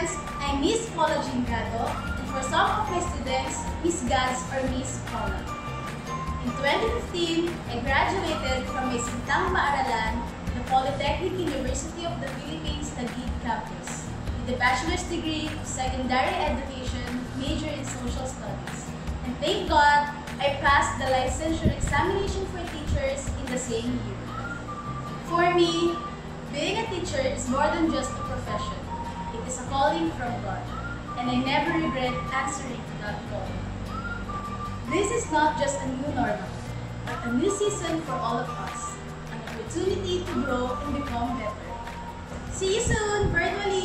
students, I'm Miss Paula Jean Gado, and for some of my students, Miss Gads or Miss Paula. In 2015, I graduated from my Sintang Paaralan, the Polytechnic University of the Philippines, Taguig campus, with a bachelor's degree of secondary education, major in social studies. And thank God, I passed the licensure examination for teachers in the same year. For me, being a teacher is more than just a profession. Calling from God, and I never regret answering to that call. This is not just a new normal, but a new season for all of us, an opportunity to grow and become better. See you soon, virtually!